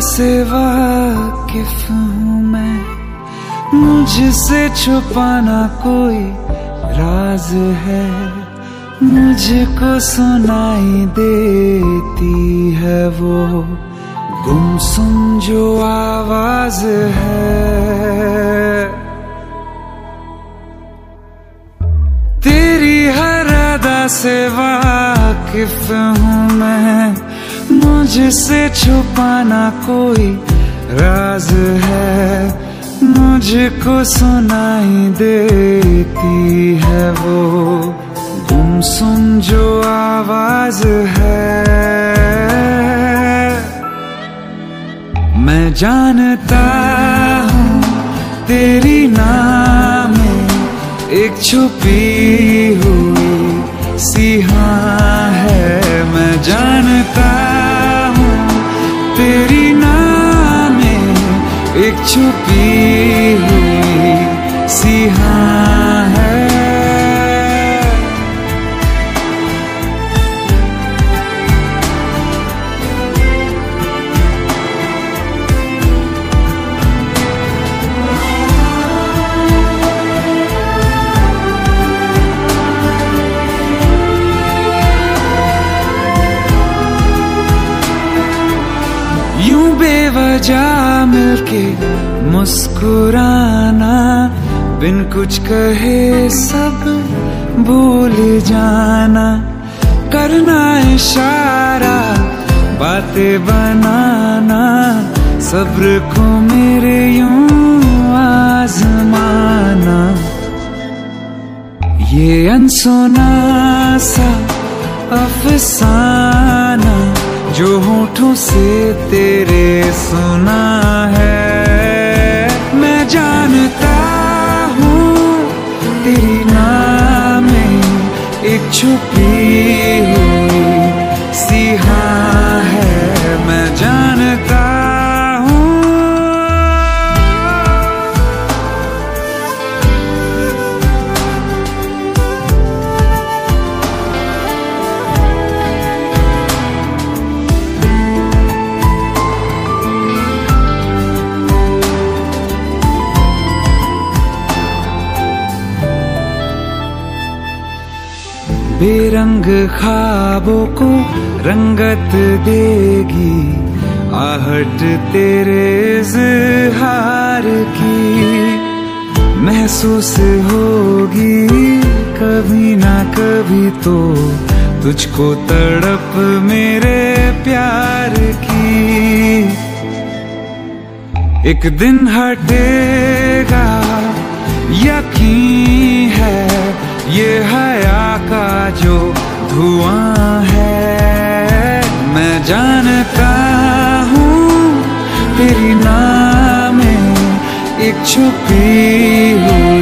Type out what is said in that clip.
से वाकिफ हूँ मैं। मुझसे छुपाना कोई राज है। मुझको सुनाई देती है वो गुमसुम जो आवाज़ है। तेरी हर अदा से वाकिफ हूँ मैं। मुझसे छुपाना कोई राज है, मुझको सुनाई देती है वो गुमसुम जो आवाज़ है। मैं जानता हूँ तेरी नाम एक छुपी छुपी हुई सिहा है। यूँ बेवजह मिलके मुस्कुराना, बिन कुछ कहे सब भूल जाना। करना इशारा, बातें बनाना, सब्र को मेरे यूँ आजमाना। ये अनसुना सा अफसाना। जो होठों से तेरे सुना है मैं जानता हूँ तेरी नाम एक छुपी बेरंग ख्वाबों को रंगत देगी। आहट तेरे इजहार की महसूस होगी। कभी ना कभी तो तुझको तड़प मेरे प्यार की। एक दिन हटेगा, यकीन है ये हया का जो धुआँ है मैं जानता हूँ तेरी नाम एक छुपी सी